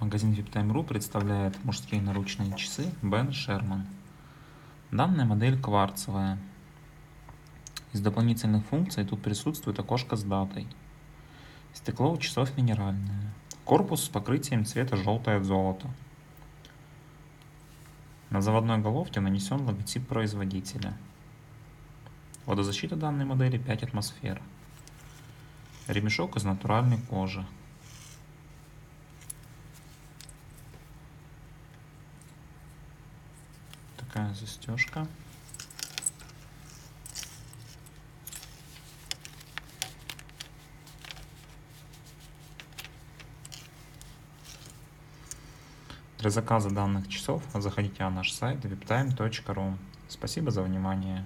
Магазин VIPTime.ru представляет мужские наручные часы Бен Шерман. Данная модель кварцевая. Из дополнительных функций тут присутствует окошко с датой. Стекло у часов минеральное. Корпус с покрытием цвета желтое от золота. На заводной головке нанесен логотип производителя. Водозащита данной модели 5 атмосфер. Ремешок из натуральной кожи. Такая застежка. Для заказа данных часов заходите на наш сайт viptime.ru. Спасибо за внимание.